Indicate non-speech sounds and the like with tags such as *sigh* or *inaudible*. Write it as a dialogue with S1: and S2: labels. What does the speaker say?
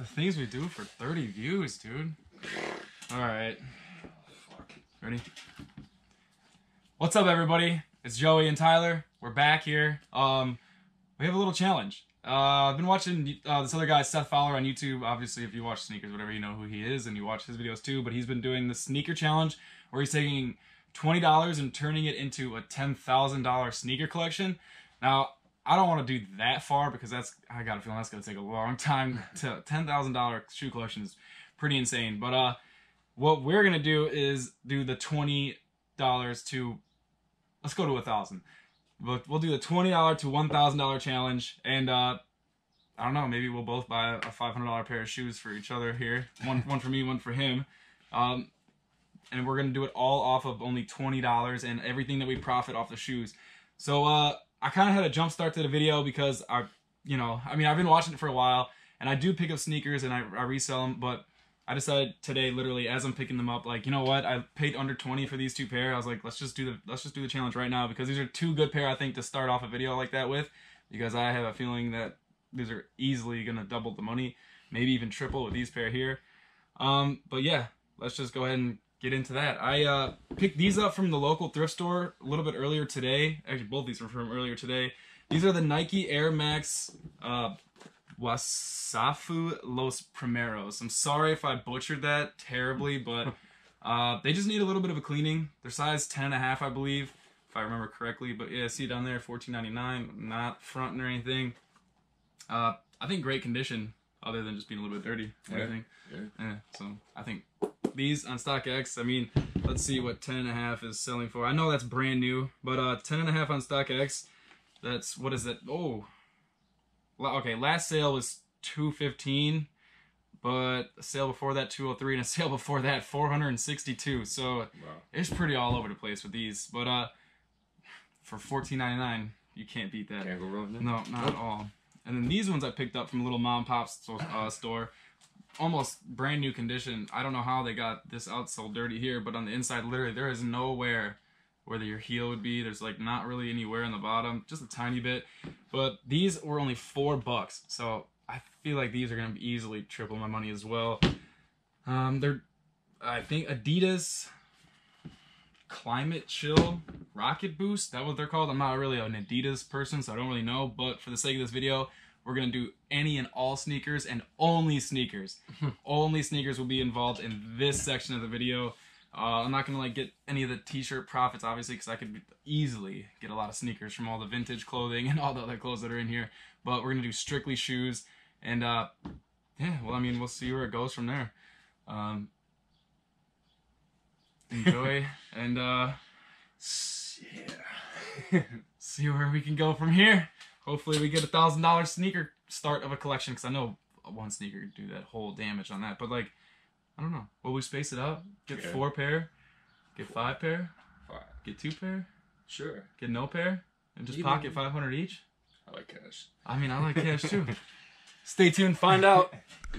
S1: The things we do for 30 views, dude. All right. Ready? What's up, everybody? It's Joey and Tyler. We're back here. Um, we have a little challenge. Uh, I've been watching uh, this other guy, Seth Fowler, on YouTube. Obviously, if you watch sneakers, whatever, you know who he is, and you watch his videos too. But he's been doing the sneaker challenge, where he's taking twenty dollars and turning it into a ten thousand dollar sneaker collection. Now, I don't want to do that far because that's I got a feeling that's gonna take a long time. To ten thousand dollar shoe collection is pretty insane. But uh, what we're gonna do is do the twenty dollars to let's go to a thousand. We'll, we'll do the twenty dollar to one thousand dollar challenge, and uh, I don't know, maybe we'll both buy a five hundred dollar pair of shoes for each other here. One *laughs* one for me, one for him. Um, and we're gonna do it all off of only twenty dollars and everything that we profit off the shoes. So uh, I kind of had a jump start to the video because I, you know, I mean I've been watching it for a while, and I do pick up sneakers and I, I resell them, but I decided today, literally, as I'm picking them up, like, you know what? I paid under 20 for these two pair. I was like, let's just do the let's just do the challenge right now because these are two good pair, I think, to start off a video like that with. Because I have a feeling that these are easily gonna double the money, maybe even triple with these pair here. Um, but yeah, let's just go ahead and get into that. I uh, picked these up from the local thrift store a little bit earlier today. Actually, both these were from earlier today. These are the Nike Air Max uh, Wasafu Los Primeros. I'm sorry if I butchered that terribly, but *laughs* uh, they just need a little bit of a cleaning. They're size 10 and a half, I believe, if I remember correctly. But yeah, see down there, 14.99, not fronting or anything. Uh, I think great condition, other than just being a little bit dirty. What do you
S2: Yeah.
S1: think?
S2: Yeah.
S1: Yeah, so I think these on StockX, I mean, let's see what 10 and a half is selling for. I know that's brand new, but uh 10 and a half on StockX, that's what is it? Oh. Okay, last sale was 215, but a sale before that 203 and a *laughs* sale before that 462. So
S2: Wow.
S1: it's pretty all over the place with these, but uh for 14.99, you can't beat that.
S2: Can't go wrong.
S1: No, not at all. And then these ones I picked up from a little mom and pop uh, store, almost brand new condition. I don't know how they got this out so dirty here, but on the inside, literally, there is nowhere where your heel would be. There's like not really anywhere on the bottom, just a tiny bit. But these were only four bucks, so I feel like these are gonna be easily triple my money as well. Um, they're, I think Adidas Climachill Rocket Boost. That what they're called. I'm not really an Adidas person, so I don't really know. But for the sake of this video, we're gonna do any and all sneakers and only sneakers. *laughs* only sneakers will be involved in this section of the video. Uh, I'm not gonna like get any of the t-shirt profits, obviously, because I could easily get a lot of sneakers from all the vintage clothing *laughs* and all the other clothes that are in here. But we're gonna do strictly shoes, and uh, yeah, well, I mean, we'll see where it goes from there. Um, enjoy *laughs* and uh,
S2: Yeah.
S1: see where we can go from here. Hopefully, we get a thousand dollar sneaker start of a collection because I know one sneaker could do that whole damage on that. But like, I don't know. Will we space it out? Get four pair, get five pair,
S2: Five.
S1: get two pair,
S2: Sure.
S1: get no pair, and just
S2: You
S1: pocket five hundred each.
S2: I like cash.
S1: I mean, I like cash too. *laughs* Stay tuned, find out. *laughs*